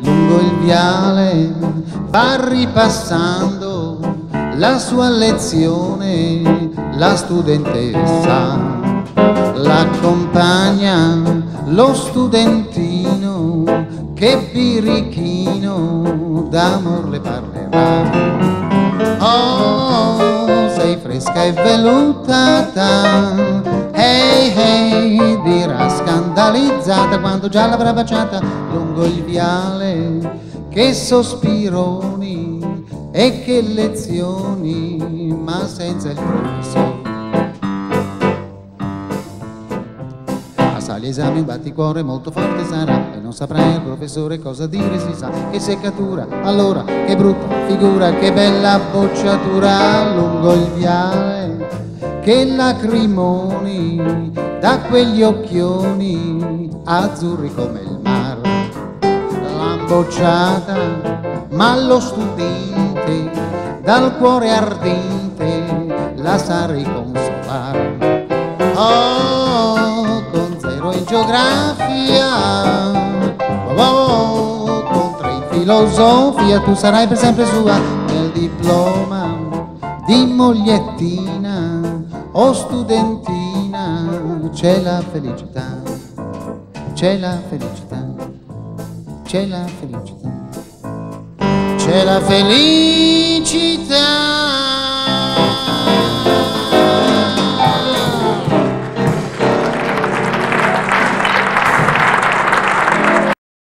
Lungo il viale va ripassando la sua lezione, la studentessa l'accompagna lo studentino che birichino d'amor le parlerà. Oh, sei fresca e vellutata, hey hey, scandalizzata quando già l'avrà baciata lungo il viale. Che sospironi e che lezioni, ma senza il professore. Sa gli esami un batticuore molto forte sarà E non saprai al professore cosa dire si sa Che seccatura, allora che brutta figura Che bella bocciatura lungo il viale Che lacrimoni da quegli occhioni Azzurri come il mare L'han bocciata ma lo studente Dal cuore ardente la sa riconsolare Oh, con zero in geografia, oh, oh, con tre in filosofia, tu sarai per sempre sua nel diploma di mogliettina o studentina. C'è la felicità, c'è la felicità, c'è la felicità, c'è la felicità.